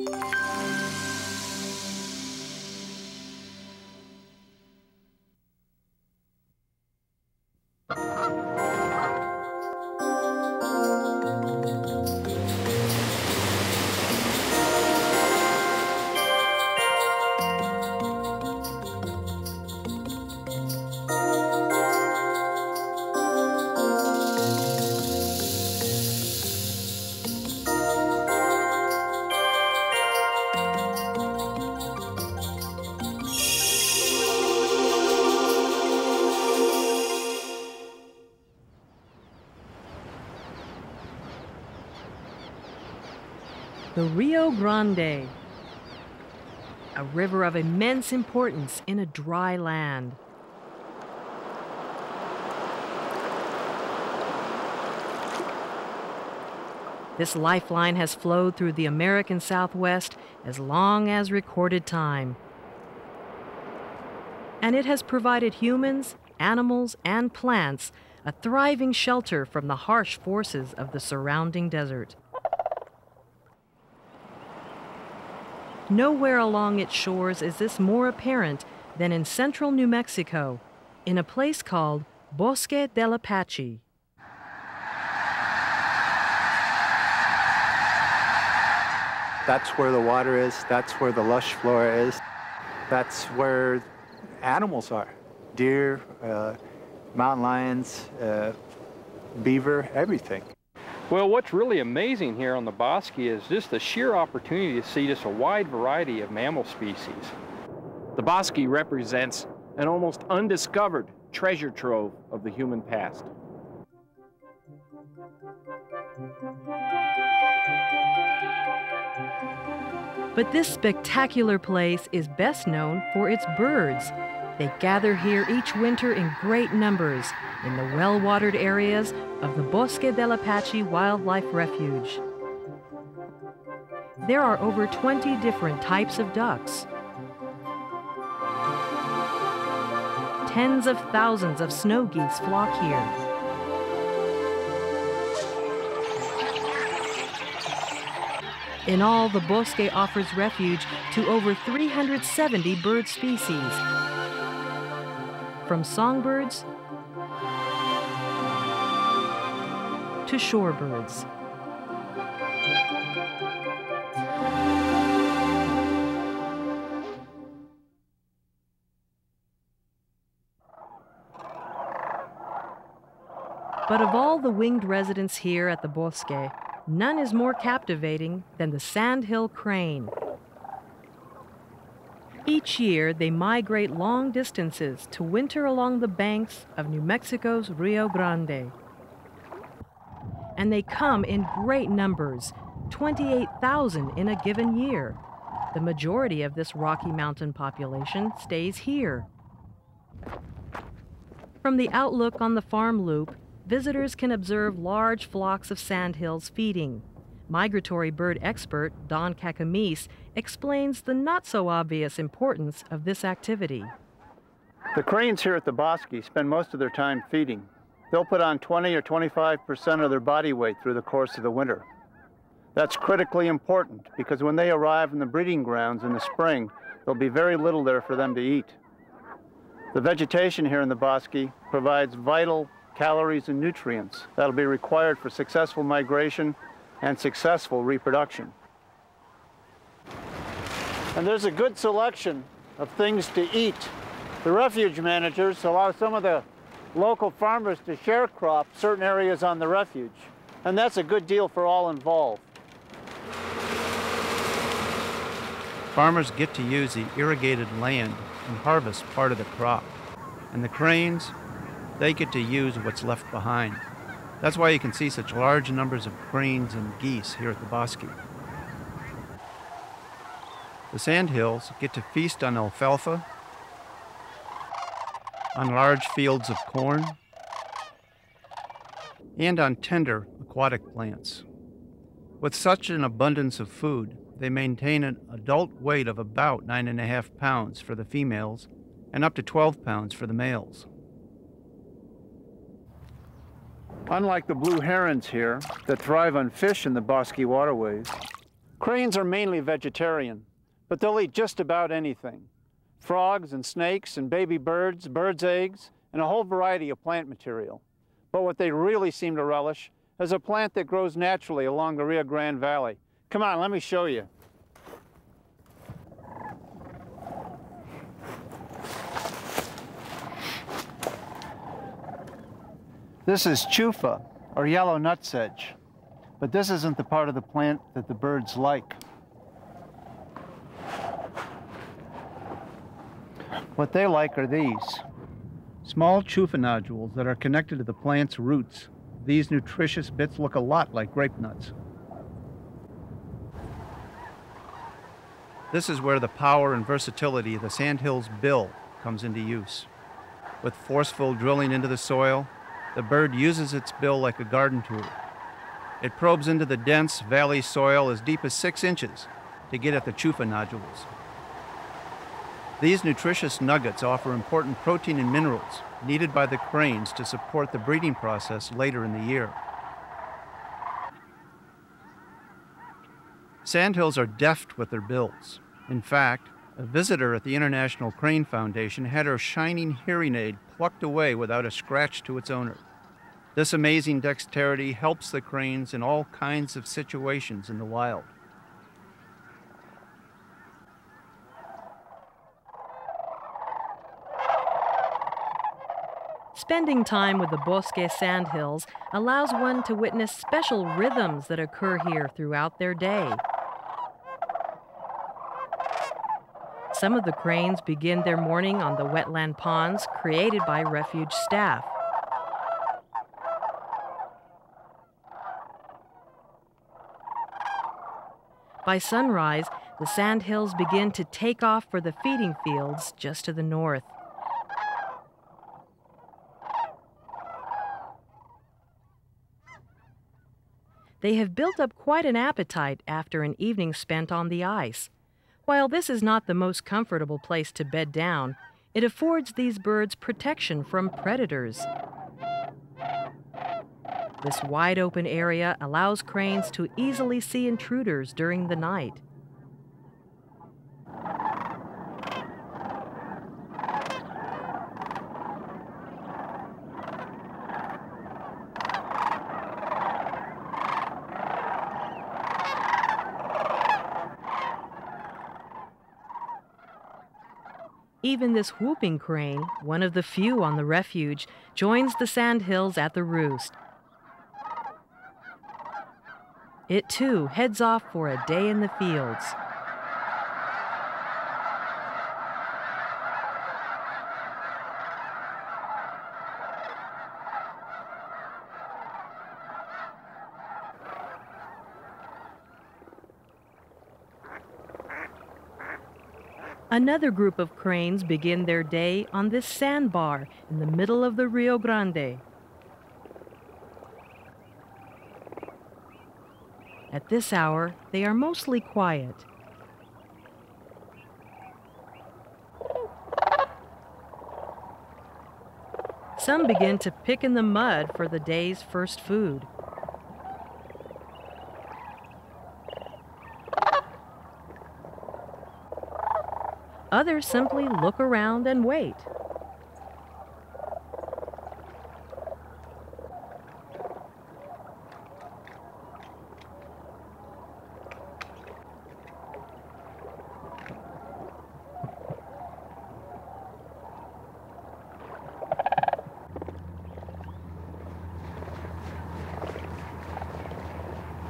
you The Rio Grande, a river of immense importance in a dry land. This lifeline has flowed through the American Southwest as long as recorded time. And it has provided humans, animals, and plants a thriving shelter from the harsh forces of the surrounding desert. Nowhere along its shores is this more apparent than in central New Mexico, in a place called Bosque del Apache. That's where the water is, that's where the lush flora is, that's where animals are deer, uh, mountain lions, uh, beaver, everything. Well, what's really amazing here on the Bosque is just the sheer opportunity to see just a wide variety of mammal species. The Bosque represents an almost undiscovered treasure trove of the human past. But this spectacular place is best known for its birds. They gather here each winter in great numbers in the well watered areas of the Bosque del Apache Wildlife Refuge. There are over 20 different types of ducks. Tens of thousands of snow geese flock here. In all, the Bosque offers refuge to over 370 bird species, from songbirds to shorebirds. But of all the winged residents here at the Bosque, none is more captivating than the sandhill crane. Each year, they migrate long distances to winter along the banks of New Mexico's Rio Grande. And they come in great numbers 28,000 in a given year. The majority of this Rocky Mountain population stays here. From the outlook on the farm loop, visitors can observe large flocks of sandhills feeding. Migratory bird expert Don Caccamise explains the not so obvious importance of this activity. The cranes here at the Bosque spend most of their time feeding. They'll put on 20 or 25% of their body weight through the course of the winter. That's critically important because when they arrive in the breeding grounds in the spring, there'll be very little there for them to eat. The vegetation here in the Bosque provides vital calories and nutrients that'll be required for successful migration and successful reproduction. And there's a good selection of things to eat. The refuge managers allow some of the local farmers to share crop certain areas on the refuge. And that's a good deal for all involved. Farmers get to use the irrigated land and harvest part of the crop. And the cranes, they get to use what's left behind. That's why you can see such large numbers of cranes and geese here at the Bosque. The sandhills get to feast on alfalfa, on large fields of corn, and on tender aquatic plants. With such an abundance of food, they maintain an adult weight of about nine and a half pounds for the females and up to 12 pounds for the males. Unlike the blue herons here that thrive on fish in the Bosque waterways, Cranes are mainly vegetarian, but they'll eat just about anything. Frogs and snakes and baby birds, birds' eggs, and a whole variety of plant material. But what they really seem to relish is a plant that grows naturally along the Rio Grande Valley. Come on, let me show you. This is chufa, or yellow nutsedge. But this isn't the part of the plant that the birds like. What they like are these. Small chufa nodules that are connected to the plant's roots. These nutritious bits look a lot like grape nuts. This is where the power and versatility of the sandhill's bill comes into use. With forceful drilling into the soil, the bird uses its bill like a garden tool. It probes into the dense valley soil as deep as six inches to get at the chufa nodules. These nutritious nuggets offer important protein and minerals needed by the cranes to support the breeding process later in the year. Sandhills are deft with their bills. In fact, a visitor at the International Crane Foundation had her shining hearing aid plucked away without a scratch to its owner. This amazing dexterity helps the cranes in all kinds of situations in the wild. Spending time with the Bosque sandhills allows one to witness special rhythms that occur here throughout their day. Some of the cranes begin their morning on the wetland ponds created by refuge staff. By sunrise, the sandhills begin to take off for the feeding fields just to the north. They have built up quite an appetite after an evening spent on the ice. While this is not the most comfortable place to bed down, it affords these birds protection from predators. This wide open area allows cranes to easily see intruders during the night. Even this whooping crane, one of the few on the refuge, joins the sandhills at the roost. It too heads off for a day in the fields. Another group of cranes begin their day on this sandbar in the middle of the Rio Grande. At this hour, they are mostly quiet. Some begin to pick in the mud for the day's first food. Others simply look around and wait.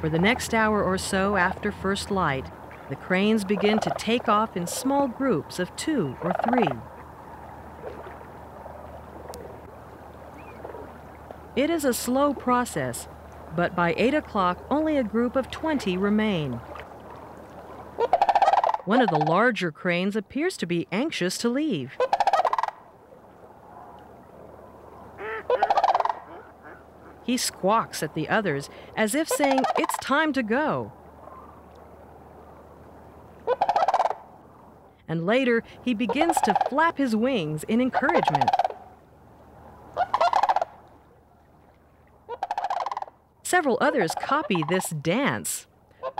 For the next hour or so after first light, the cranes begin to take off in small groups of two or three. It is a slow process, but by 8 o'clock only a group of 20 remain. One of the larger cranes appears to be anxious to leave. He squawks at the others as if saying it's time to go. And later, he begins to flap his wings in encouragement. Several others copy this dance.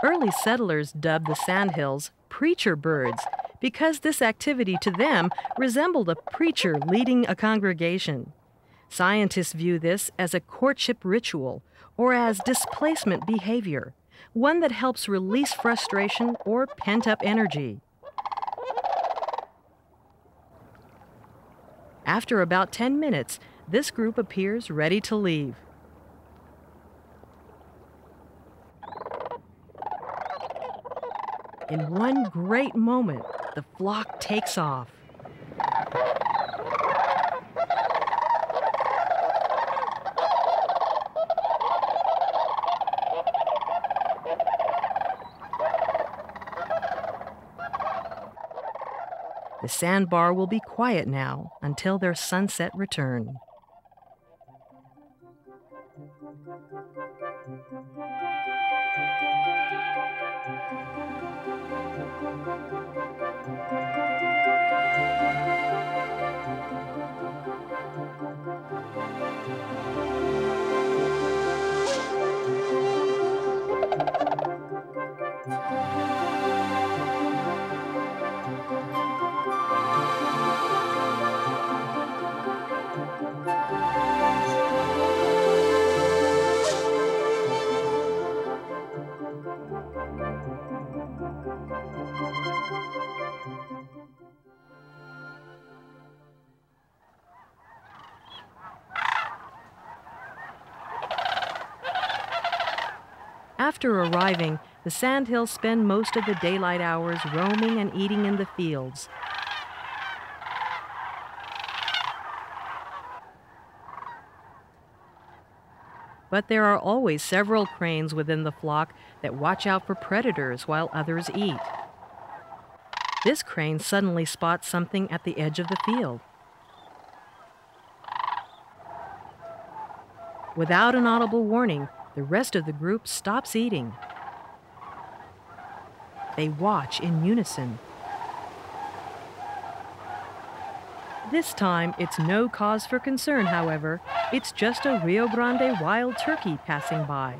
Early settlers dubbed the sandhills preacher birds because this activity to them resembled a preacher leading a congregation. Scientists view this as a courtship ritual or as displacement behavior, one that helps release frustration or pent up energy. After about 10 minutes, this group appears ready to leave. In one great moment, the flock takes off. The sandbar will be quiet now until their sunset return. After arriving, the Sandhills spend most of the daylight hours roaming and eating in the fields. But there are always several cranes within the flock that watch out for predators while others eat. This crane suddenly spots something at the edge of the field. Without an audible warning, the rest of the group stops eating. They watch in unison. This time, it's no cause for concern, however. It's just a Rio Grande wild turkey passing by.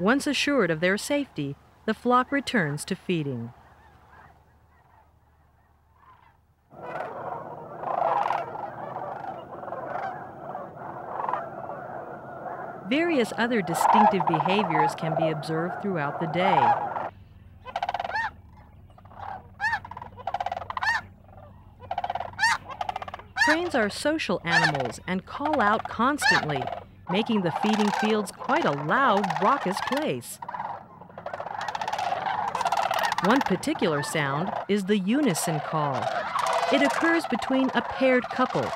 Once assured of their safety, the flock returns to feeding. Various other distinctive behaviors can be observed throughout the day. Cranes are social animals and call out constantly, making the feeding fields quite a loud, raucous place. One particular sound is the unison call. It occurs between a paired couple.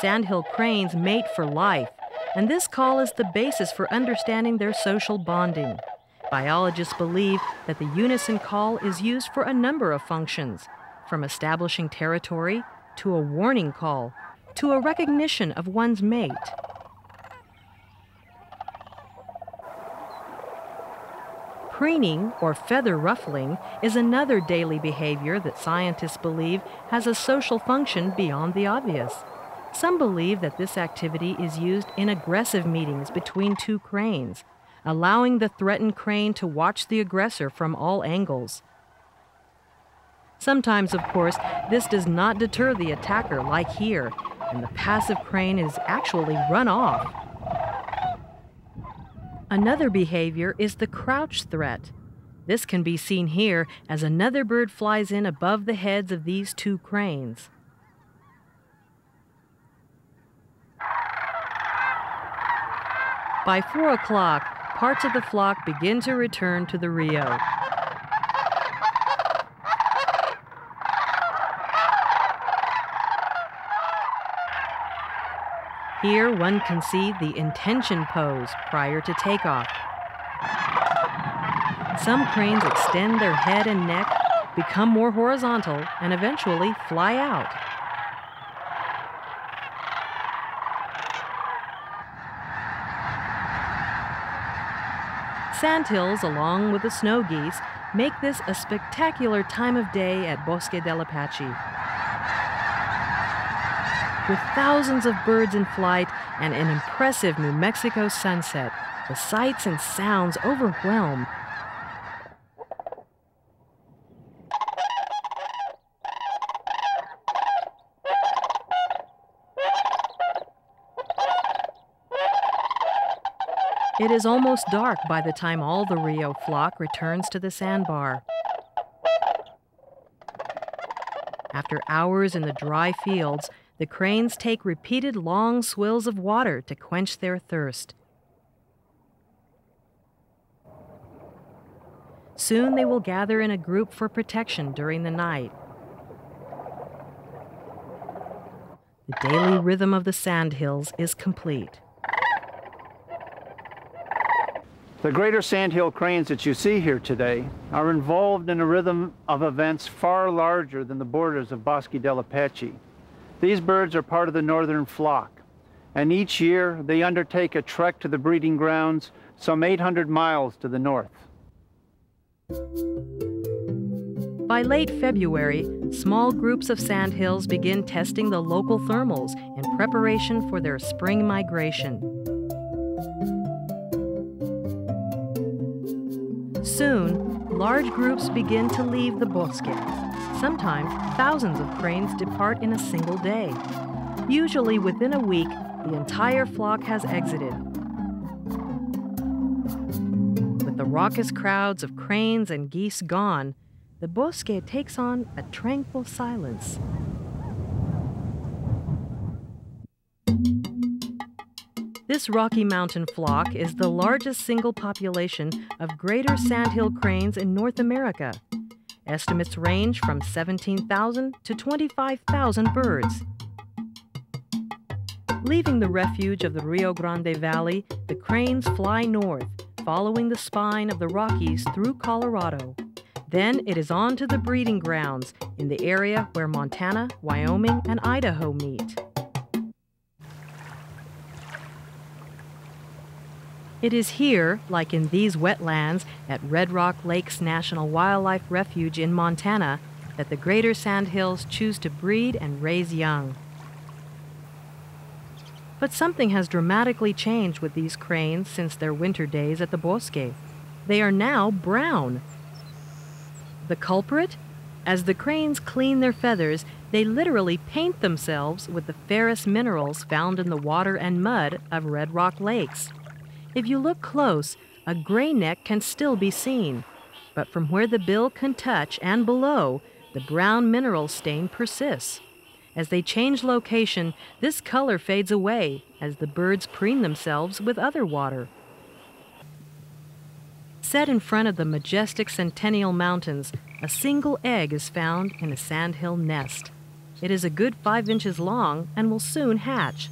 Sandhill cranes mate for life, and this call is the basis for understanding their social bonding. Biologists believe that the unison call is used for a number of functions, from establishing territory to a warning call to a recognition of one's mate. Preening, or feather ruffling, is another daily behavior that scientists believe has a social function beyond the obvious. Some believe that this activity is used in aggressive meetings between two cranes, allowing the threatened crane to watch the aggressor from all angles. Sometimes, of course, this does not deter the attacker, like here, and the passive crane is actually run off. Another behavior is the crouch threat. This can be seen here as another bird flies in above the heads of these two cranes. By four o'clock, parts of the flock begin to return to the Rio. Here one can see the intention pose prior to takeoff. Some cranes extend their head and neck, become more horizontal, and eventually fly out. Sandhills, along with the snow geese, make this a spectacular time of day at Bosque del Apache. With thousands of birds in flight and an impressive New Mexico sunset, The sights and sounds overwhelm. It is almost dark by the time all the Rio flock returns to the sandbar. After hours in the dry fields, the cranes take repeated long swills of water to quench their thirst. Soon they will gather in a group for protection during the night. The daily rhythm of the sandhills is complete. The greater sandhill cranes that you see here today are involved in a rhythm of events far larger than the borders of Bosque del Apache. These birds are part of the northern flock, and each year they undertake a trek to the breeding grounds some 800 miles to the north. By late February, small groups of sandhills begin testing the local thermals in preparation for their spring migration. Soon, large groups begin to leave the bosque. Sometimes thousands of cranes depart in a single day. Usually within a week, the entire flock has exited. With the raucous crowds of cranes and geese gone, the bosque takes on a tranquil silence. This Rocky Mountain flock is the largest single population of greater sandhill cranes in North America. Estimates range from 17,000 to 25,000 birds. Leaving the refuge of the Rio Grande Valley, the cranes fly north, following the spine of the Rockies through Colorado. Then it is on to the breeding grounds in the area where Montana, Wyoming, and Idaho meet. It is here, like in these wetlands at Red Rock Lakes National Wildlife Refuge in Montana, that the greater sandhills choose to breed and raise young. But something has dramatically changed with these cranes since their winter days at the bosque. They are now brown. The culprit? As the cranes clean their feathers, they literally paint themselves with the ferrous minerals found in the water and mud of Red Rock Lakes. If you look close, a gray neck can still be seen, but from where the bill can touch and below, the brown mineral stain persists. As they change location, this color fades away as the birds preen themselves with other water. Set in front of the majestic Centennial Mountains, a single egg is found in a sandhill nest. It is a good five inches long and will soon hatch.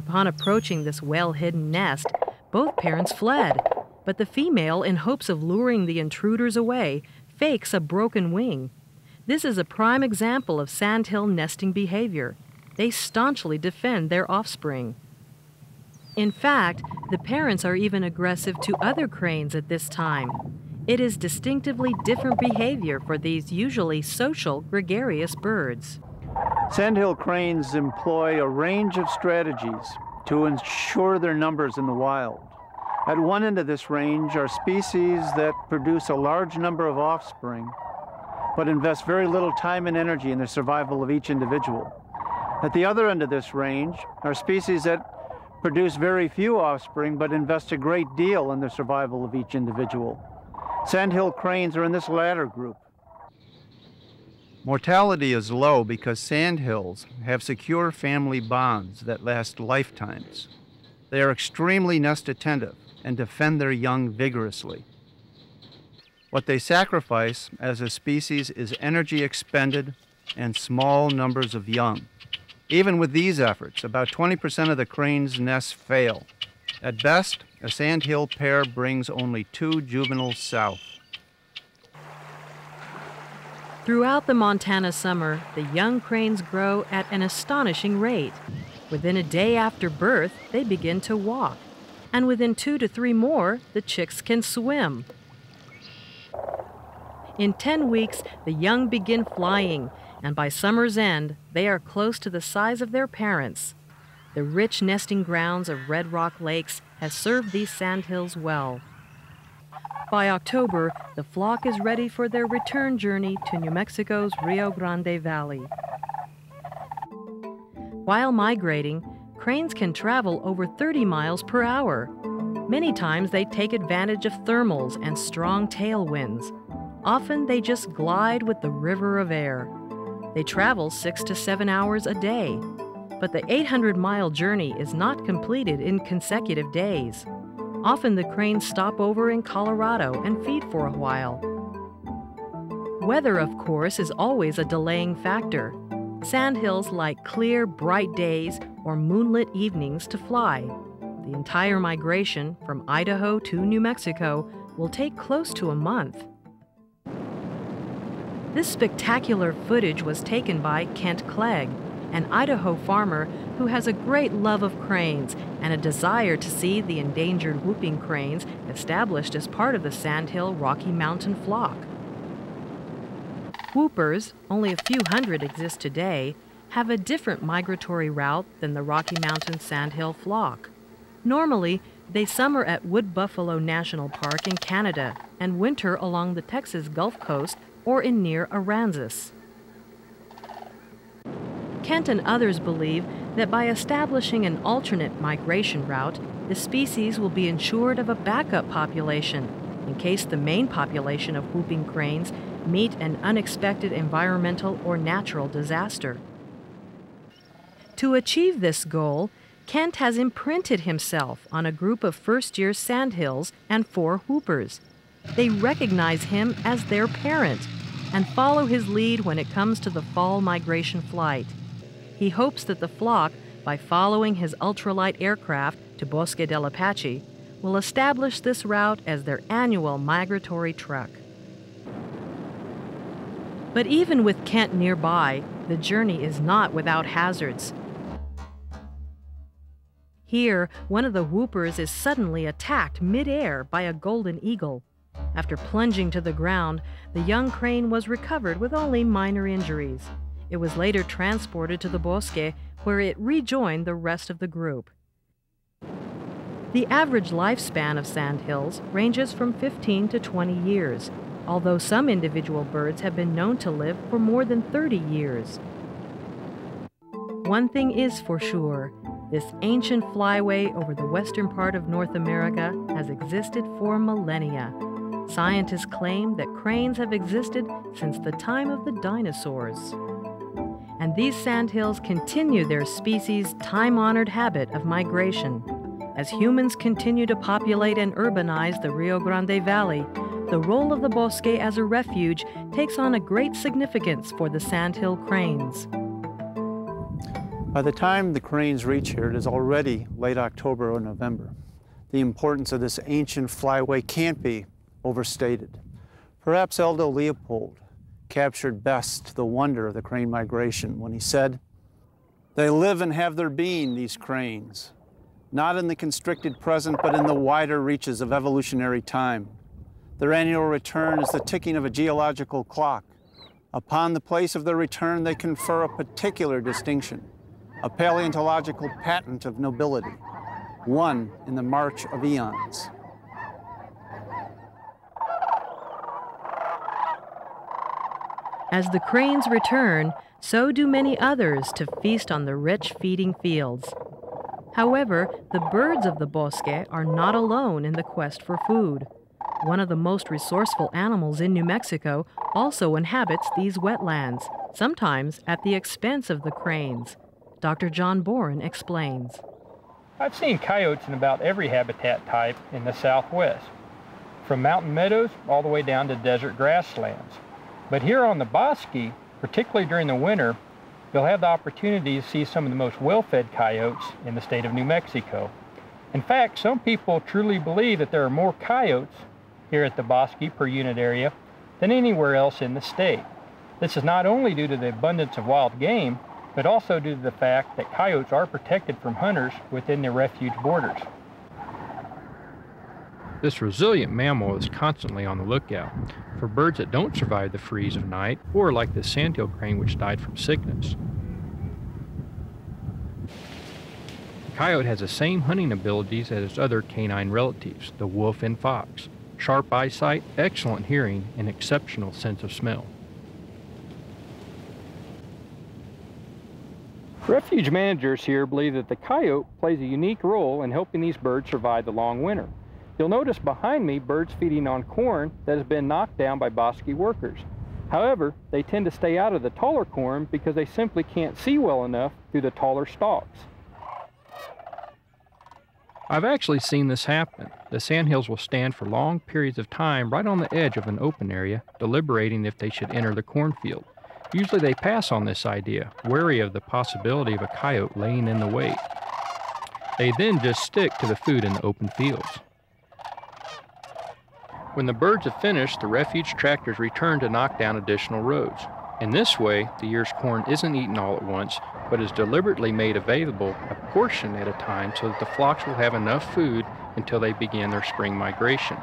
Upon approaching this well hidden nest, both parents fled, but the female, in hopes of luring the intruders away, fakes a broken wing. This is a prime example of sandhill nesting behavior. They staunchly defend their offspring. In fact, the parents are even aggressive to other cranes at this time. It is distinctively different behavior for these usually social, gregarious birds. Sandhill cranes employ a range of strategies to ensure their numbers in the wild. At one end of this range are species that produce a large number of offspring, but invest very little time and energy in the survival of each individual. At the other end of this range are species that produce very few offspring, but invest a great deal in the survival of each individual. Sandhill cranes are in this latter group. Mortality is low because sandhills have secure family bonds that last lifetimes. They are extremely nest attentive and defend their young vigorously. What they sacrifice as a species is energy expended and small numbers of young. Even with these efforts, about 20% of the crane's nests fail. At best, a sandhill pair brings only two juveniles south. Throughout the Montana summer, the young cranes grow at an astonishing rate. Within a day after birth, they begin to walk. And within two to three more, the chicks can swim. In 10 weeks, the young begin flying, and by summer's end, they are close to the size of their parents. The rich nesting grounds of Red Rock Lakes has served these sandhills well. By October, the flock is ready for their return journey to New Mexico's Rio Grande Valley. While migrating, cranes can travel over 30 miles per hour. Many times they take advantage of thermals and strong tailwinds. Often they just glide with the river of air. They travel six to seven hours a day. But the 800 mile journey is not completed in consecutive days. Often the cranes stop over in Colorado and feed for a while. Weather, of course, is always a delaying factor. Sandhills like clear, bright days or moonlit evenings to fly. The entire migration from Idaho to New Mexico will take close to a month. This spectacular footage was taken by Kent Clegg, an Idaho farmer who has a great love of cranes and a desire to see the endangered whooping cranes established as part of the Sandhill Rocky Mountain flock. Whoopers, only a few hundred exist today, have a different migratory route than the Rocky Mountain Sandhill flock. Normally, they summer at Wood Buffalo National Park in Canada and winter along the Texas Gulf Coast or in near Aransas. Kent and others believe that by establishing an alternate migration route, the species will be ensured of a backup population in case the main population of whooping cranes meet an unexpected environmental or natural disaster. To achieve this goal, Kent has imprinted himself on a group of first year sandhills and four whoopers. They recognize him as their parent and follow his lead when it comes to the fall migration flight. He hopes that the flock, by following his ultralight aircraft to Bosque del Apache, will establish this route as their annual migratory truck. But even with Kent nearby, the journey is not without hazards. Here, one of the whoopers is suddenly attacked midair by a golden eagle. After plunging to the ground, the young crane was recovered with only minor injuries. It was later transported to the bosque, where it rejoined the rest of the group. The average lifespan of sandhills ranges from 15 to 20 years, although some individual birds have been known to live for more than 30 years. One thing is for sure this ancient flyway over the western part of North America has existed for millennia. Scientists claim that cranes have existed since the time of the dinosaurs. And these sandhills continue their species' time honored habit of migration. As humans continue to populate and urbanize the Rio Grande Valley, the role of the bosque as a refuge takes on a great significance for the sandhill cranes. By the time the cranes reach here, it is already late October or November. The importance of this ancient flyway can't be overstated. Perhaps Aldo Leopold captured best the wonder of the crane migration when he said, They live and have their being, these cranes, not in the constricted present, but in the wider reaches of evolutionary time. Their annual return is the ticking of a geological clock. Upon the place of their return, they confer a particular distinction, a paleontological patent of nobility, won in the march of eons. As the cranes return, so do many others to feast on the rich feeding fields. However, the birds of the bosque are not alone in the quest for food. One of the most resourceful animals in New Mexico also inhabits these wetlands, sometimes at the expense of the cranes. Dr. Jon Boren explains. I've seen coyotes in about every habitat type in the southwest, from mountain meadows all the way down to desert grasslands. But here on the Bosque, particularly during the winter, you'll have the opportunity to see some of the most well-fed coyotes in the state of New Mexico. In fact, some people truly believe that there are more coyotes here at the Bosque per unit area than anywhere else in the state. This is not only due to the abundance of wild game, but also due to the fact that coyotes are protected from hunters within their refuge borders. This resilient mammal is constantly on the lookout for birds that don't survive the freeze of night, or like the sandhill crane which died from sickness. The coyote has the same hunting abilities as its other canine relatives, the wolf and fox. Sharp eyesight, excellent hearing, and exceptional sense of smell. Refuge managers here believe that the coyote plays a unique role in helping these birds survive the long winter. You'll notice behind me birds feeding on corn that has been knocked down by bosque workers. However, they tend to stay out of the taller corn because they simply can't see well enough through the taller stalks. I've actually seen this happen. The sandhills will stand for long periods of time right on the edge of an open area, deliberating if they should enter the cornfield. Usually they pass on this idea, wary of the possibility of a coyote laying in the way. They then just stick to the food in the open fields. When the birds have finished, the refuge tractors return to knock down additional rows. In this way, the year's corn isn't eaten all at once, but is deliberately made available a portion at a time so that the flocks will have enough food until they begin their spring migration.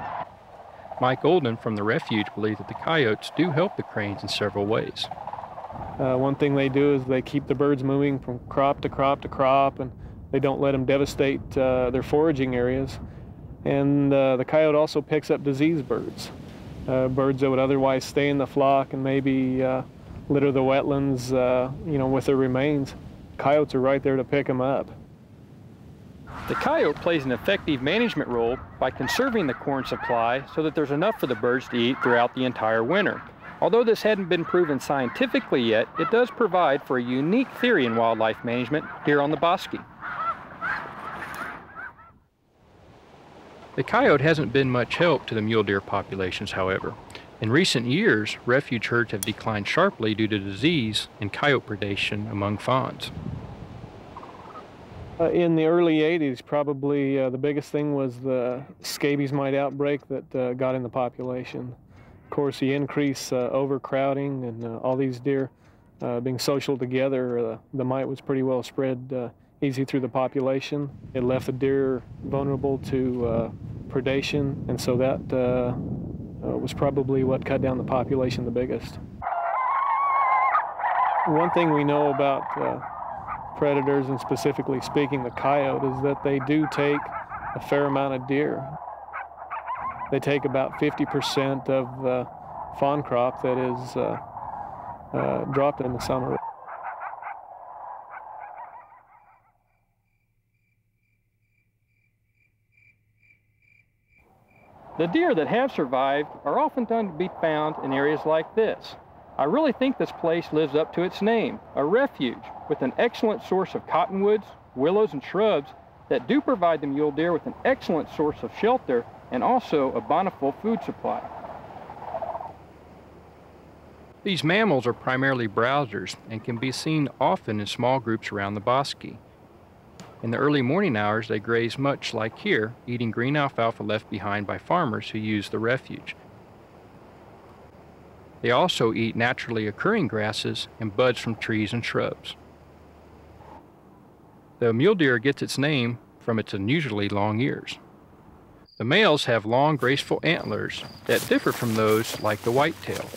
Mike Olden from the refuge believes that the coyotes do help the cranes in several ways. Uh, one thing they do is they keep the birds moving from crop to crop to crop, and they don't let them devastate uh, their foraging areas. And uh, the coyote also picks up diseased birds, uh, birds that would otherwise stay in the flock and maybe uh, litter the wetlands, uh, you know, with their remains. Coyotes are right there to pick them up. The coyote plays an effective management role by conserving the corn supply so that there's enough for the birds to eat throughout the entire winter. Although this hadn't been proven scientifically yet, it does provide for a unique theory in wildlife management here on the Bosque. The coyote hasn't been much help to the mule deer populations, however. In recent years, refuge herds have declined sharply due to disease and coyote predation among fawns. Uh, in the early 80s, probably uh, the biggest thing was the scabies mite outbreak that uh, got in the population. Of course, the increase uh, overcrowding and uh, all these deer uh, being social together, the mite was pretty well spread easy through the population. It left the deer vulnerable to uh, predation, and so that was probably what cut down the population the biggest. One thing we know about predators, and specifically speaking the coyote, is that they do take a fair amount of deer. They take about 50% of the fawn crop that is uh, uh, dropped in the summer. The deer that have survived are often to be found in areas like this. I really think this place lives up to its name, a refuge with an excellent source of cottonwoods, willows, and shrubs that do provide the mule deer with an excellent source of shelter and also a bountiful food supply. These mammals are primarily browsers and can be seen often in small groups around the bosque. In the early morning hours, they graze much like here, eating green alfalfa left behind by farmers who use the refuge. They also eat naturally occurring grasses and buds from trees and shrubs. The mule deer gets its name from its unusually long ears. The males have long, graceful antlers that differ from those like the whitetail.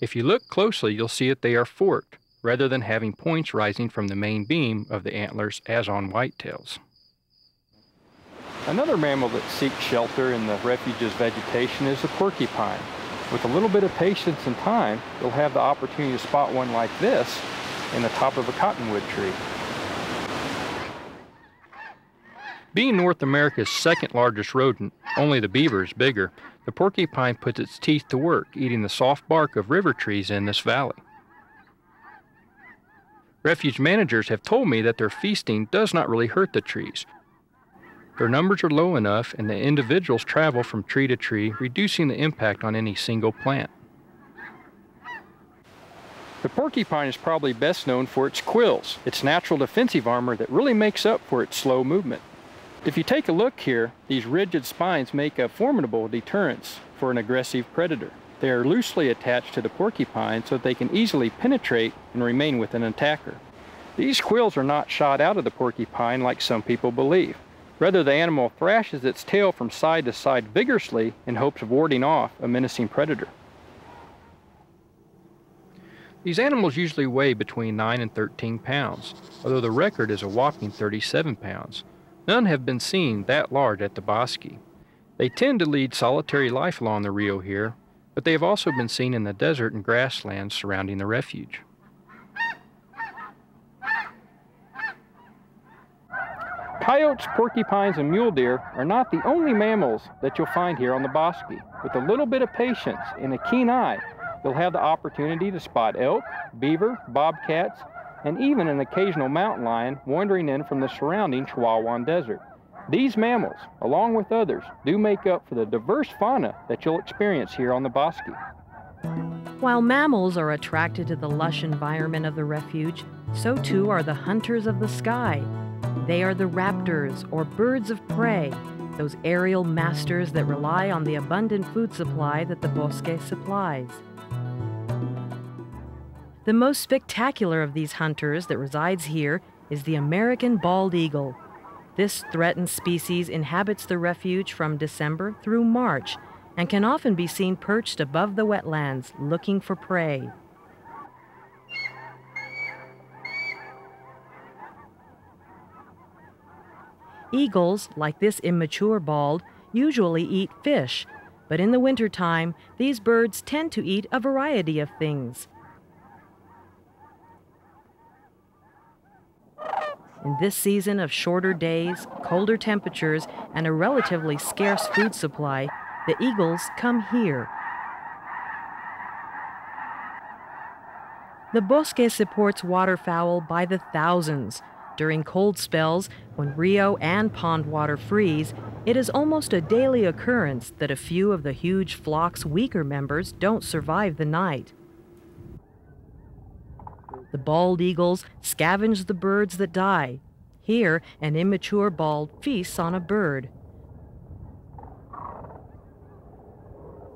If you look closely, you'll see that they are forked rather than having points rising from the main beam of the antlers as on whitetails. Another mammal that seeks shelter in the refuge's vegetation is the porcupine. With a little bit of patience and time, you'll have the opportunity to spot one like this in the top of a cottonwood tree. Being North America's second largest rodent, only the beaver is bigger, the porcupine puts its teeth to work eating the soft bark of river trees in this valley. Refuge managers have told me that their feasting does not really hurt the trees. Their numbers are low enough and the individuals travel from tree to tree, reducing the impact on any single plant. The porcupine is probably best known for its quills, its natural defensive armor that really makes up for its slow movement. If you take a look here, these rigid spines make a formidable deterrence for an aggressive predator. They are loosely attached to the porcupine so that they can easily penetrate and remain with an attacker. These quills are not shot out of the porcupine like some people believe. Rather, the animal thrashes its tail from side to side vigorously in hopes of warding off a menacing predator. These animals usually weigh between 9 and 13 pounds, although the record is a whopping 37 pounds. None have been seen that large at the bosque. They tend to lead solitary life along the Rio here, but they have also been seen in the desert and grasslands surrounding the refuge. Coyotes, porcupines, and mule deer are not the only mammals that you'll find here on the bosque. With a little bit of patience and a keen eye, you'll have the opportunity to spot elk, beaver, bobcats, and even an occasional mountain lion wandering in from the surrounding Chihuahuan Desert. These mammals, along with others, do make up for the diverse fauna that you'll experience here on the bosque. While mammals are attracted to the lush environment of the refuge, so too are the hunters of the sky. They are the raptors, or birds of prey, those aerial masters that rely on the abundant food supply that the bosque supplies. The most spectacular of these hunters that resides here is the American bald eagle. This threatened species inhabits the refuge from December through March and can often be seen perched above the wetlands looking for prey. Eagles, like this immature bald, usually eat fish, but in the wintertime, these birds tend to eat a variety of things. In this season of shorter days, colder temperatures, and a relatively scarce food supply, the eagles come here. The bosque supports waterfowl by the thousands. During cold spells, when Rio and pond water freeze, it is almost a daily occurrence that a few of the huge flock's weaker members don't survive the night. The bald eagles scavenge the birds that die. Here, an immature bald feasts on a bird.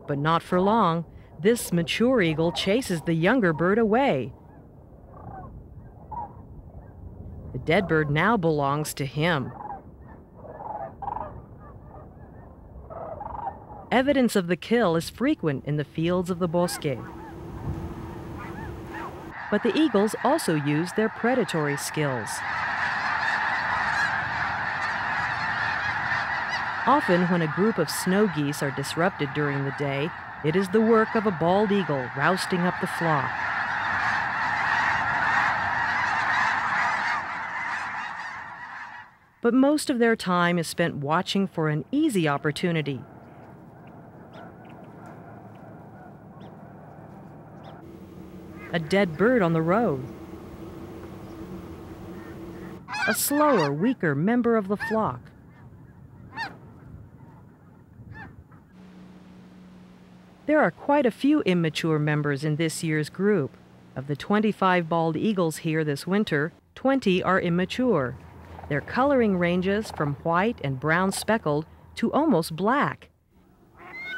But not for long. This mature eagle chases the younger bird away. The dead bird now belongs to him. Evidence of the kill is frequent in the fields of the bosque. But the eagles also use their predatory skills. Often, when a group of snow geese are disrupted during the day, it is the work of a bald eagle rousting up the flock. But most of their time is spent watching for an easy opportunity. A dead bird on the road. A slower, weaker member of the flock. There are quite a few immature members in this year's group. Of the 25 bald eagles here this winter, 20 are immature. Their coloring ranges from white and brown speckled to almost black.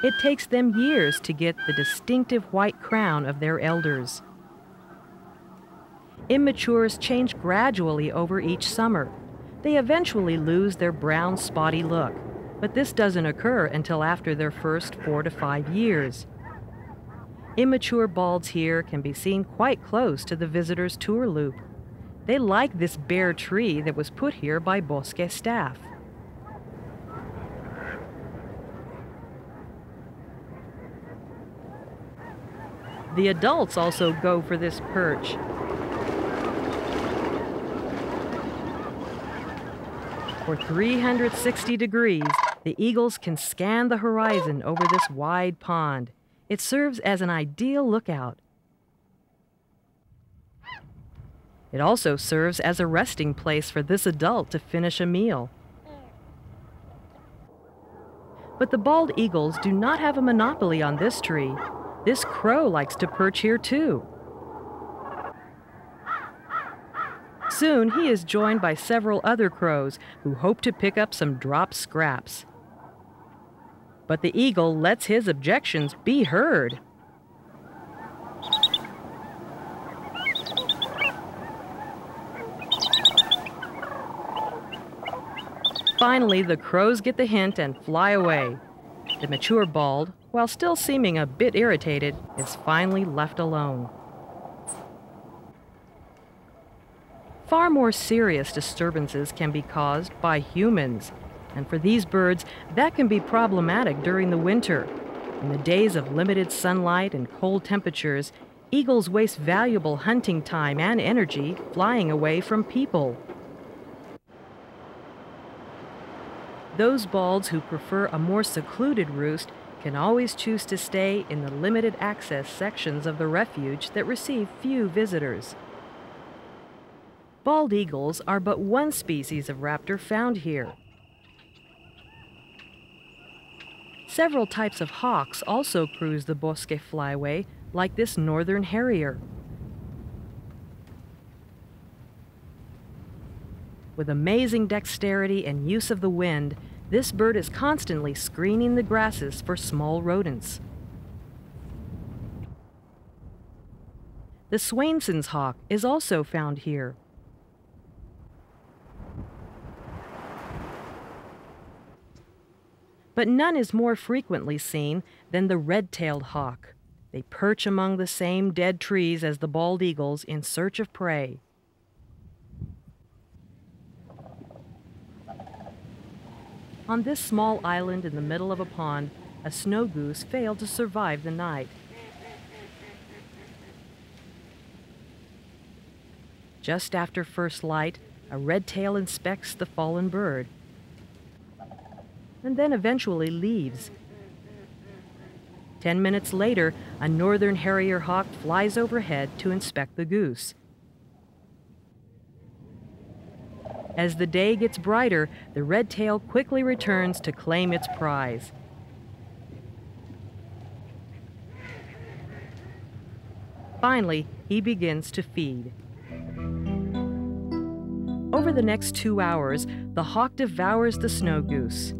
It takes them years to get the distinctive white crown of their elders. Immatures change gradually over each summer. They eventually lose their brown spotty look, but this doesn't occur until after their first four to five years. Immature balds here can be seen quite close to the visitor's tour loop. They like this bare tree that was put here by Bosque staff. The adults also go for this perch. For 360 degrees, the eagles can scan the horizon over this wide pond. It serves as an ideal lookout. It also serves as a resting place for this adult to finish a meal. But the bald eagles do not have a monopoly on this tree. This crow likes to perch here too. Soon he is joined by several other crows who hope to pick up some dropped scraps. But the eagle lets his objections be heard. Finally, the crows get the hint and fly away. The mature bald, while still seeming a bit irritated, is finally left alone. Far more serious disturbances can be caused by humans. And for these birds, that can be problematic during the winter. In the days of limited sunlight and cold temperatures, eagles waste valuable hunting time and energy flying away from people. Those balds who prefer a more secluded roost can always choose to stay in the limited access sections of the refuge that receive few visitors. Bald eagles are but one species of raptor found here. Several types of hawks also cruise the Bosque Flyway, like this northern harrier. With amazing dexterity and use of the wind, this bird is constantly screening the grasses for small rodents. The Swainson's hawk is also found here. But none is more frequently seen than the red-tailed hawk. They perch among the same dead trees as the bald eagles in search of prey. On this small island in the middle of a pond, a snow goose failed to survive the night. Just after first light, a red tail inspects the fallen bird and then eventually leaves. Ten minutes later, a northern harrier hawk flies overhead to inspect the goose. As the day gets brighter, the red tail quickly returns to claim its prize. Finally, he begins to feed. Over the next two hours, the hawk devours the snow goose.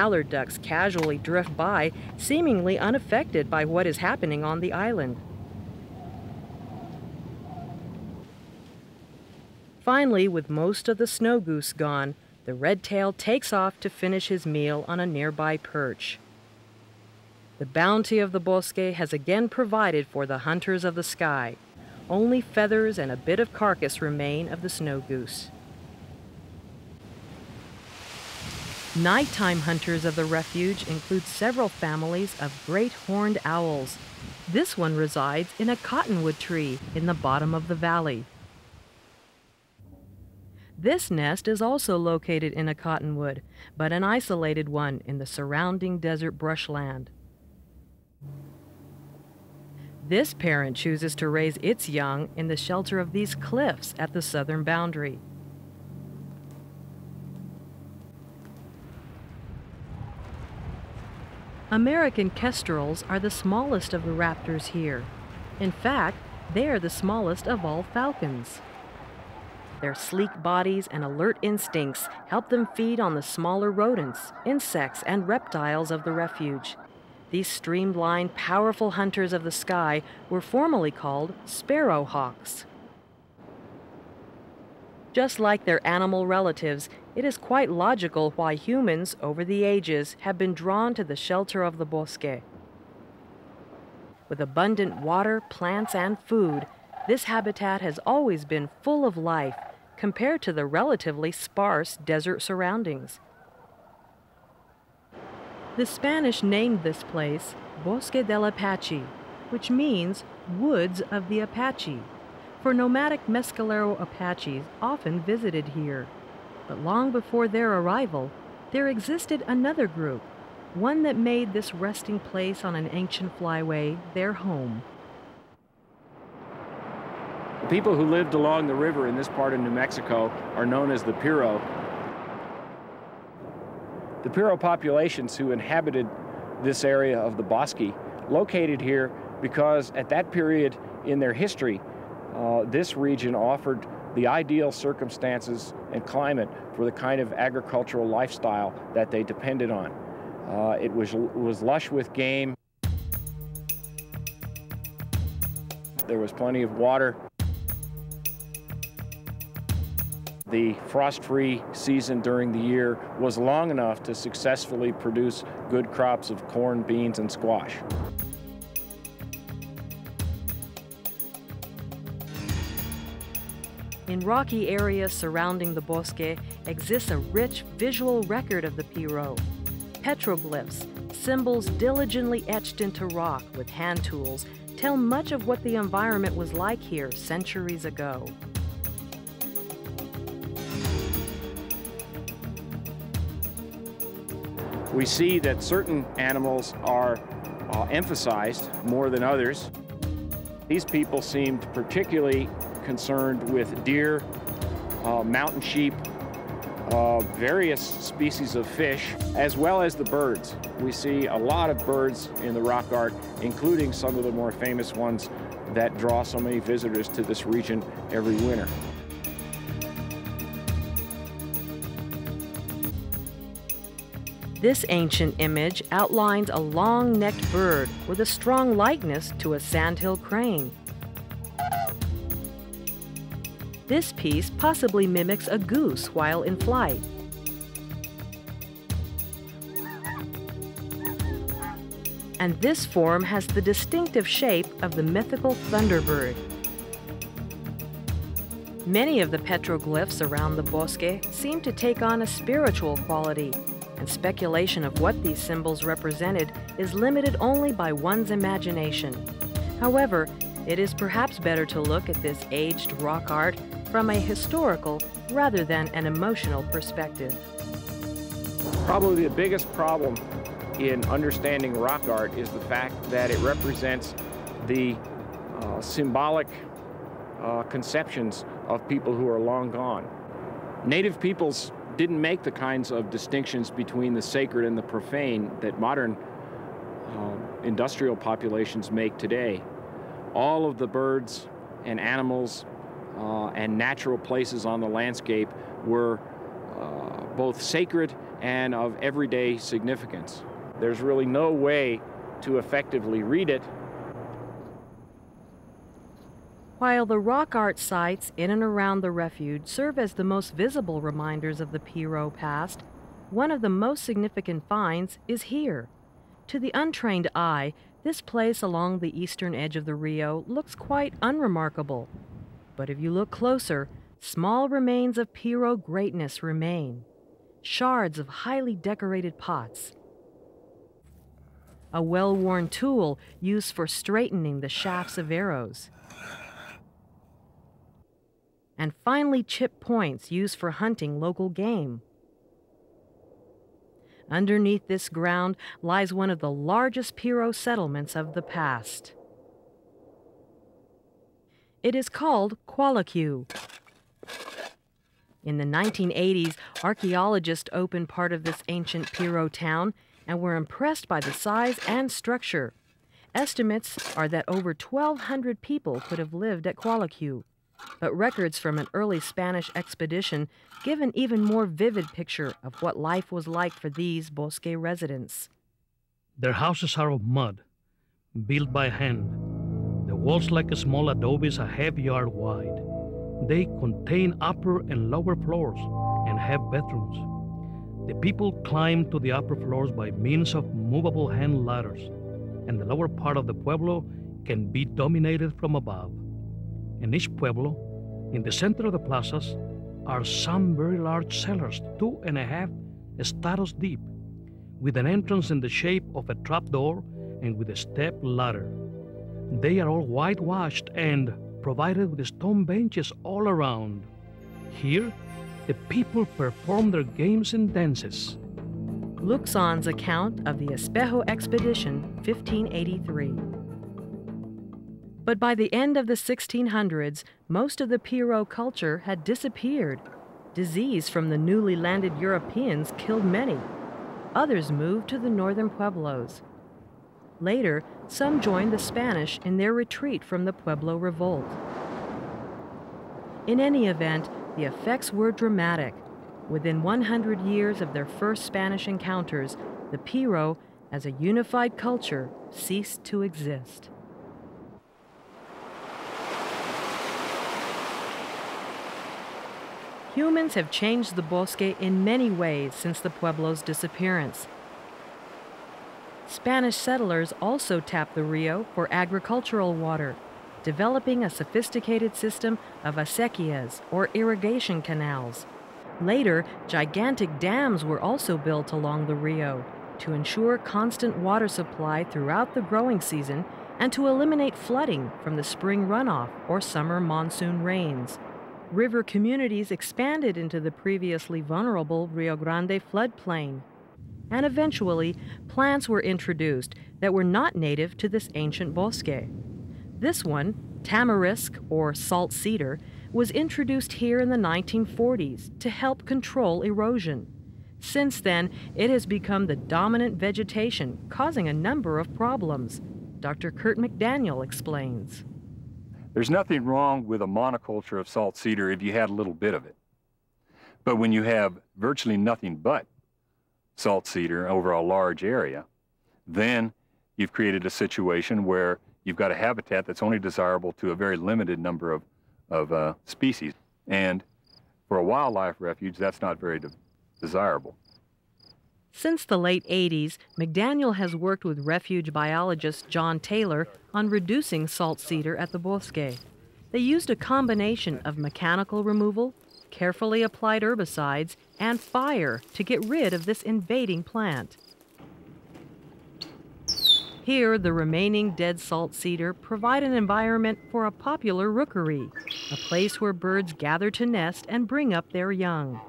Mallard ducks casually drift by, seemingly unaffected by what is happening on the island. Finally, with most of the snow goose gone, the red tail takes off to finish his meal on a nearby perch. The bounty of the bosque has again provided for the hunters of the sky. Only feathers and a bit of carcass remain of the snow goose. Nighttime hunters of the refuge include several families of great horned owls. This one resides in a cottonwood tree in the bottom of the valley. This nest is also located in a cottonwood, but an isolated one in the surrounding desert brushland. This parent chooses to raise its young in the shelter of these cliffs at the southern boundary. American kestrels are the smallest of the raptors here. In fact, they are the smallest of all falcons. Their sleek bodies and alert instincts help them feed on the smaller rodents, insects, and reptiles of the refuge. These streamlined, powerful hunters of the sky were formerly called sparrowhawks. Just like their animal relatives, it is quite logical why humans, over the ages, have been drawn to the shelter of the bosque. With abundant water, plants, and food, this habitat has always been full of life compared to the relatively sparse desert surroundings. The Spanish named this place Bosque del Apache, which means woods of the Apache for nomadic Mescalero Apaches often visited here. But long before their arrival, there existed another group, one that made this resting place on an ancient flyway their home. The people who lived along the river in this part of New Mexico are known as the Piro. The Piro populations who inhabited this area of the Bosque located here because at that period in their history, uh, this region offered the ideal circumstances and climate for the kind of agricultural lifestyle that they depended on. Uh, it was, was lush with game. There was plenty of water. The frost-free season during the year was long enough to successfully produce good crops of corn, beans, and squash. In rocky areas surrounding the bosque exists a rich visual record of the Piro. Petroglyphs, symbols diligently etched into rock with hand tools, tell much of what the environment was like here centuries ago. We see that certain animals are uh, emphasized more than others. These people seemed particularly concerned with deer, uh, mountain sheep, uh, various species of fish, as well as the birds. We see a lot of birds in the rock art, including some of the more famous ones that draw so many visitors to this region every winter. This ancient image outlines a long-necked bird with a strong likeness to a sandhill crane. This piece possibly mimics a goose while in flight. And this form has the distinctive shape of the mythical thunderbird. Many of the petroglyphs around the bosque seem to take on a spiritual quality, and speculation of what these symbols represented is limited only by one's imagination. However, it is perhaps better to look at this aged rock art from a historical rather than an emotional perspective. Probably the biggest problem in understanding rock art is the fact that it represents the uh, symbolic uh, conceptions of people who are long gone. Native peoples didn't make the kinds of distinctions between the sacred and the profane that modern uh, industrial populations make today. All of the birds and animals uh, and natural places on the landscape were uh, both sacred and of everyday significance. There's really no way to effectively read it While the rock art sites in and around the refuge serve as the most visible reminders of the Piro past, one of the most significant finds is here. To the untrained eye, this place along the eastern edge of the Rio looks quite unremarkable. But if you look closer, small remains of Piro greatness remain. Shards of highly decorated pots. A well-worn tool used for straightening the shafts of arrows and finely chipped points used for hunting local game. Underneath this ground lies one of the largest Piro settlements of the past. It is called Qualacu. In the 1980s, archaeologists opened part of this ancient Piro town and were impressed by the size and structure. Estimates are that over 1,200 people could have lived at Qualacu but records from an early Spanish expedition give an even more vivid picture of what life was like for these Bosque residents. Their houses are of mud, built by hand. Walls like small adobes a half yard wide. They contain upper and lower floors and have bedrooms. The people climb to the upper floors by means of movable hand ladders, and the lower part of the pueblo can be dominated from above. In each pueblo, in the center of the plazas, are some very large cellars, two and a half estados deep, with an entrance in the shape of a trapdoor and with a step ladder. They are all whitewashed and provided with stone benches all around. Here, the people perform their games and dances. Luxan's account of the Espejo expedition, 1583. But by the end of the 1600s, most of the Piro culture had disappeared. Disease from the newly landed Europeans killed many. Others moved to the northern pueblos. Later, some joined the Spanish in their retreat from the Pueblo Revolt. In any event, the effects were dramatic. Within 100 years of their first Spanish encounters, the Piro, as a unified culture, ceased to exist. Humans have changed the bosque in many ways since the Pueblo's disappearance. Spanish settlers also tapped the Rio for agricultural water, developing a sophisticated system of acequias, or irrigation canals. Later, gigantic dams were also built along the Rio to ensure constant water supply throughout the growing season and to eliminate flooding from the spring runoff or summer monsoon rains. River communities expanded into the previously vulnerable Rio Grande floodplain. And eventually, plants were introduced that were not native to this ancient bosque. This one, tamarisk or salt cedar, was introduced here in the 1940s to help control erosion. Since then, it has become the dominant vegetation, causing a number of problems. Dr. Kirk McDaniel explains. There's nothing wrong with a monoculture of salt cedar if you had a little bit of it. But when you have virtually nothing but salt cedar over a large area, then you've created a situation where you've got a habitat that's only desirable to a very limited number of, of uh, species. And for a wildlife refuge, that's not very de desirable. Since the late 80s, McDaniel has worked with refuge biologist John Taylor on reducing salt cedar at the bosque. They used a combination of mechanical removal, carefully applied herbicides, and fire to get rid of this invading plant. Here, the remaining dead salt cedar provide an environment for a popular rookery, a place where birds gather to nest and bring up their young.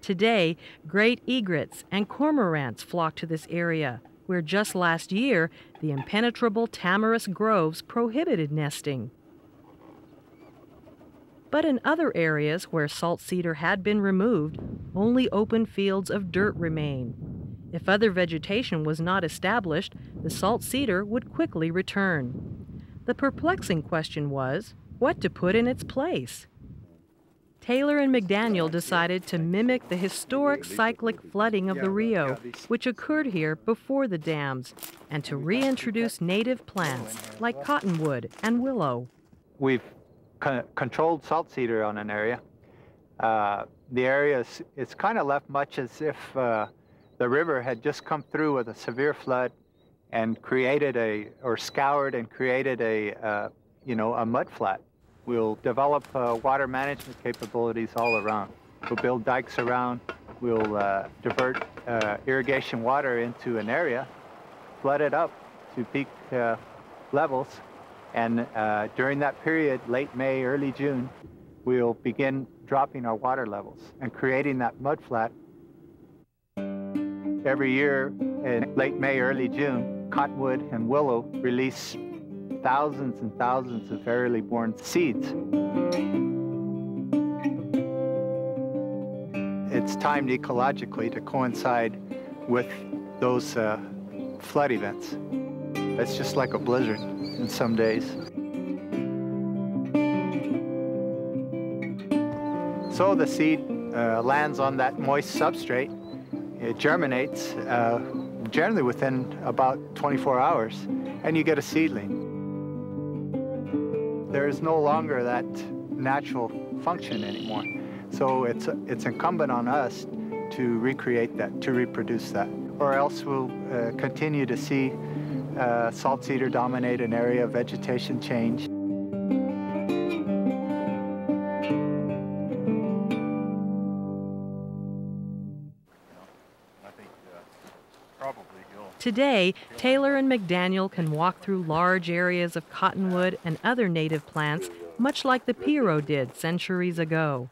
Today, great egrets and cormorants flock to this area, where just last year the impenetrable tamarisk groves prohibited nesting. But in other areas where salt cedar had been removed, only open fields of dirt remain. If other vegetation was not established, the salt cedar would quickly return. The perplexing question was what to put in its place. Taylor and McDaniel decided to mimic the historic cyclic flooding of the Rio, which occurred here before the dams, and to reintroduce native plants like cottonwood and willow. We've co controlled salt cedar on an area. Uh, the area is it's kind of left much as if uh, the river had just come through with a severe flood and created a, or scoured and created a, uh, you know, a mud flat. We'll develop uh, water management capabilities all around. We'll build dikes around. We'll uh, divert uh, irrigation water into an area, flood it up to peak levels, and uh, during that period, late May, early June, we'll begin dropping our water levels and creating that mud flat. Every year in late May, early June, cottonwood and willow release thousands and thousands of aerially born seeds. It's timed ecologically to coincide with those uh, flood events. It's just like a blizzard in some days. So the seed uh, lands on that moist substrate. It germinates uh, generally within about 24 hours, and you get a seedling there is no longer that natural function anymore. So it's, it's incumbent on us to recreate that, to reproduce that. Or else we'll uh, continue to see uh, salt cedar dominate an area of vegetation change. Today, Taylor and McDaniel can walk through large areas of cottonwood and other native plants, much like the Piro did centuries ago.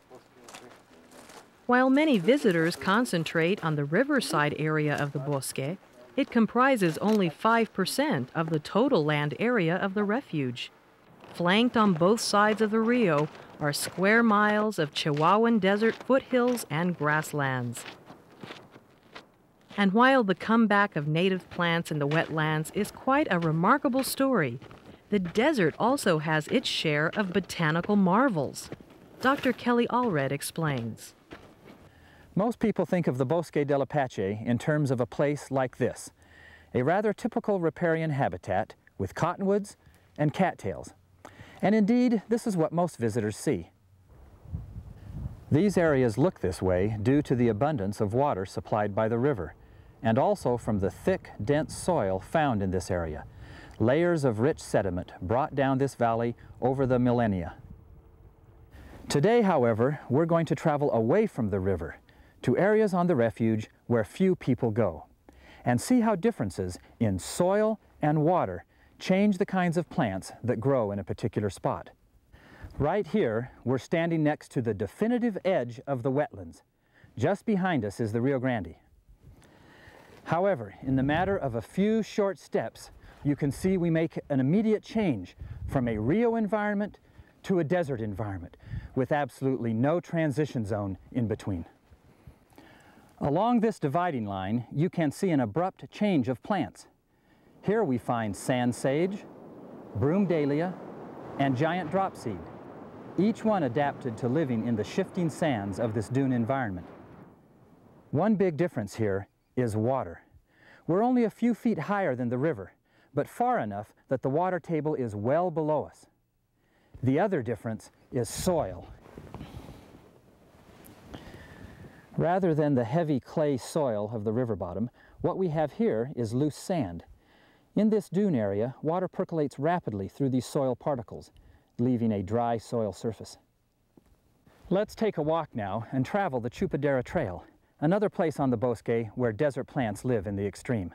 While many visitors concentrate on the riverside area of the bosque, it comprises only 5% of the total land area of the refuge. Flanked on both sides of the Rio are square miles of Chihuahuan desert foothills and grasslands. And while the comeback of native plants in the wetlands is quite a remarkable story, the desert also has its share of botanical marvels. Dr. Kelly Allred explains. Most people think of the Bosque del Apache in terms of a place like this, a rather typical riparian habitat with cottonwoods and cattails. And indeed, this is what most visitors see. These areas look this way due to the abundance of water supplied by the river, and also from the thick, dense soil found in this area. Layers of rich sediment brought down this valley over the millennia. Today, however, we're going to travel away from the river to areas on the refuge where few people go and see how differences in soil and water change the kinds of plants that grow in a particular spot. Right here, we're standing next to the definitive edge of the wetlands. Just behind us is the Rio Grande. However, in the matter of a few short steps, you can see we make an immediate change from a Rio environment to a desert environment with absolutely no transition zone in between. Along this dividing line, you can see an abrupt change of plants. Here we find sand sage, broom dalea, and giant dropseed, each one adapted to living in the shifting sands of this dune environment. One big difference here is water. We're only a few feet higher than the river, but far enough that the water table is well below us. The other difference is soil. Rather than the heavy clay soil of the river bottom, what we have here is loose sand. In this dune area, water percolates rapidly through these soil particles, leaving a dry soil surface. Let's take a walk now and travel the Chupadera Trail, another place on the Bosque where desert plants live in the extreme.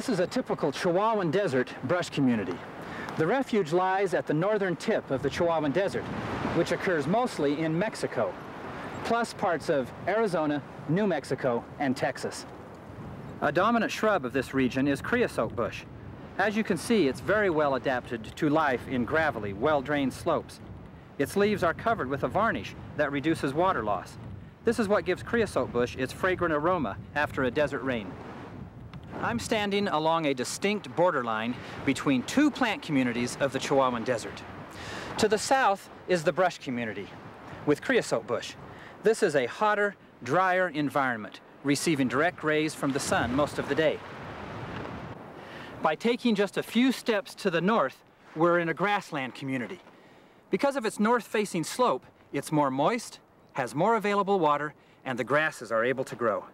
This is a typical Chihuahuan desert brush community. The refuge lies at the northern tip of the Chihuahuan Desert, which occurs mostly in Mexico, plus parts of Arizona, New Mexico, and Texas. A dominant shrub of this region is creosote bush. As you can see, it's very well adapted to life in gravelly, well-drained slopes. Its leaves are covered with a varnish that reduces water loss. This is what gives creosote bush its fragrant aroma after a desert rain. I'm standing along a distinct borderline between two plant communities of the Chihuahuan Desert. To the south is the brush community with creosote bush. This is a hotter, drier environment, receiving direct rays from the sun most of the day. By taking just a few steps to the north, we're in a grassland community. Because of its north-facing slope, it's more moist, has more available water, and the grasses are able to grow.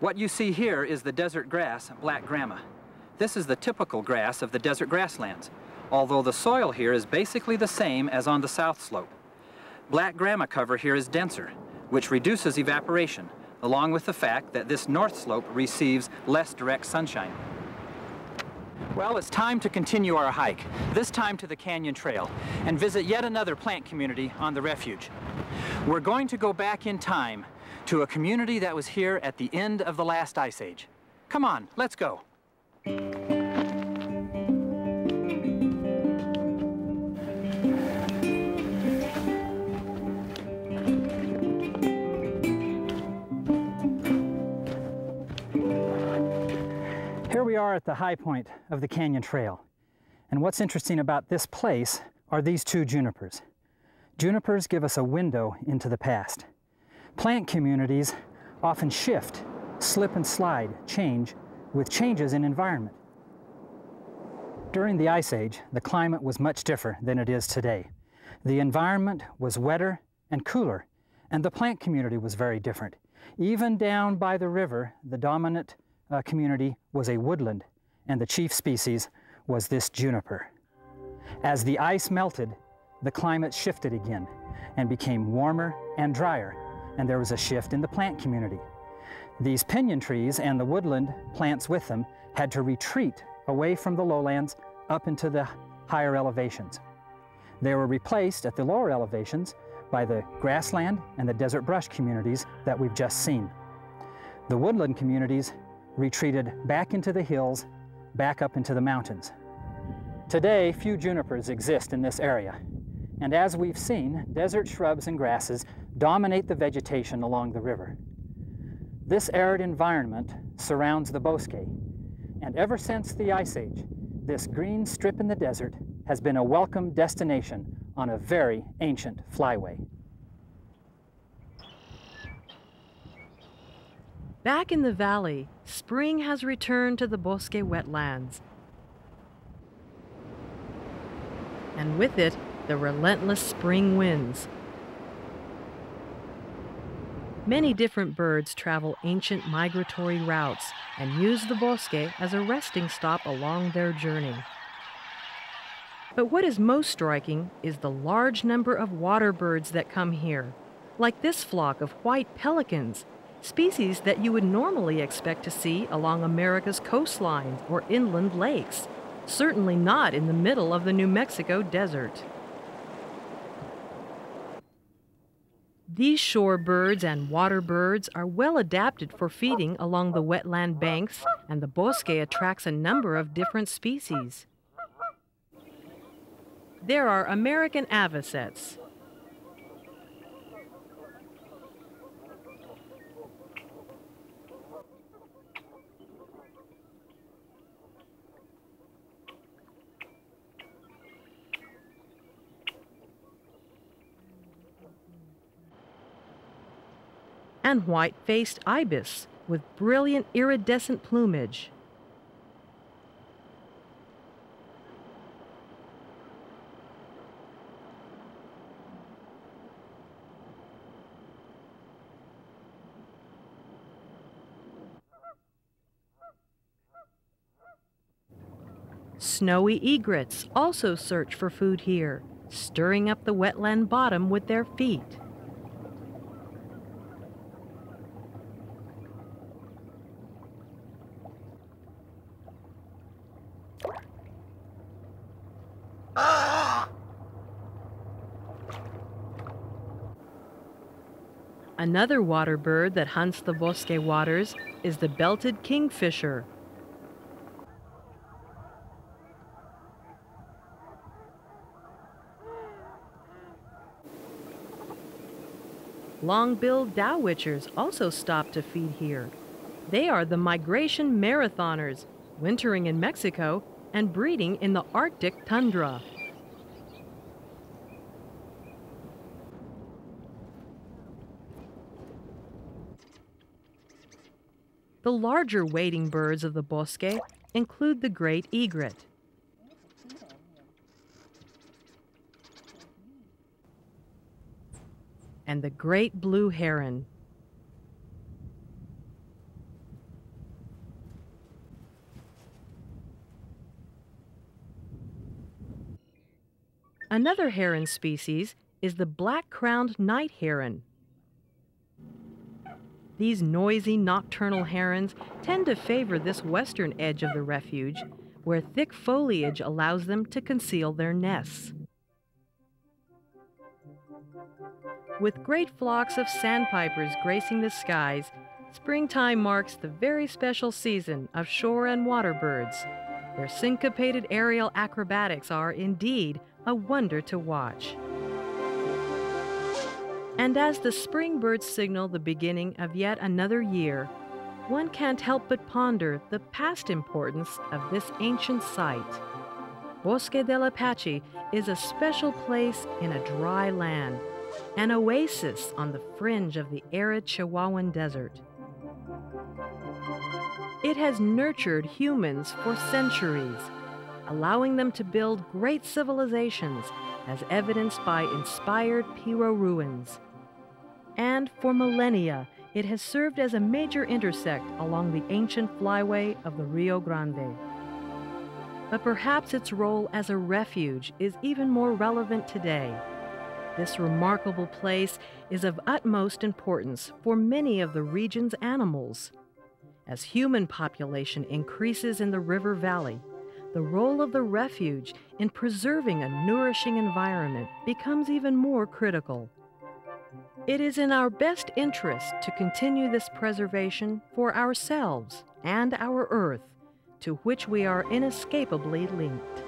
What you see here is the desert grass, black grama. This is the typical grass of the desert grasslands, although the soil here is basically the same as on the south slope. Black grama cover here is denser, which reduces evaporation, along with the fact that this north slope receives less direct sunshine. Well, it's time to continue our hike, this time to the Canyon Trail, and visit yet another plant community on the refuge. We're going to go back in time to a community that was here at the end of the last ice age. Come on, let's go. Here we are at the high point of the Canyon Trail. And what's interesting about this place are these two junipers. Junipers give us a window into the past. Plant communities often shift, slip and slide, change with changes in environment. During the Ice Age, the climate was much different than it is today. The environment was wetter and cooler, and the plant community was very different. Even down by the river, the dominant uh, community was a woodland, and the chief species was this juniper. As the ice melted, the climate shifted again and became warmer and drier, and there was a shift in the plant community. These pinyon trees and the woodland plants with them had to retreat away from the lowlands up into the higher elevations. They were replaced at the lower elevations by the grassland and the desert brush communities that we've just seen. The woodland communities retreated back into the hills, back up into the mountains. Today, few junipers exist in this area, and as we've seen, desert shrubs and grasses dominate the vegetation along the river. This arid environment surrounds the bosque, and ever since the Ice Age, this green strip in the desert has been a welcome destination on a very ancient flyway. Back in the valley, spring has returned to the bosque wetlands. And with it, the relentless spring winds. Many different birds travel ancient migratory routes and use the bosque as a resting stop along their journey. But what is most striking is the large number of water birds that come here, like this flock of white pelicans, species that you would normally expect to see along America's coastlines or inland lakes, certainly not in the middle of the New Mexico desert. These shore birds and water birds are well adapted for feeding along the wetland banks, and the bosque attracts a number of different species. There are American avocets, and white-faced ibis with brilliant iridescent plumage. Snowy egrets also search for food here, stirring up the wetland bottom with their feet. Another water bird that hunts the bosque waters is the belted kingfisher. Long-billed dowitchers also stop to feed here. They are the migration marathoners, wintering in Mexico and breeding in the Arctic tundra. The larger wading birds of the bosque include the great egret. And the great blue heron. Another heron species is the black-crowned night heron. These noisy nocturnal herons tend to favor this western edge of the refuge, where thick foliage allows them to conceal their nests. With great flocks of sandpipers gracing the skies, springtime marks the very special season of shore and water birds. Their syncopated aerial acrobatics are, indeed, a wonder to watch. And as the spring birds signal the beginning of yet another year, one can't help but ponder the past importance of this ancient site. Bosque del Apache is a special place in a dry land, an oasis on the fringe of the arid Chihuahuan Desert. It has nurtured humans for centuries, allowing them to build great civilizations as evidenced by inspired Piro ruins. And for millennia, it has served as a major intersect along the ancient flyway of the Rio Grande. But perhaps its role as a refuge is even more relevant today. This remarkable place is of utmost importance for many of the region's animals. As human population increases in the river valley, the role of the refuge in preserving a nourishing environment becomes even more critical. It is in our best interest to continue this preservation for ourselves and our Earth, to which we are inescapably linked.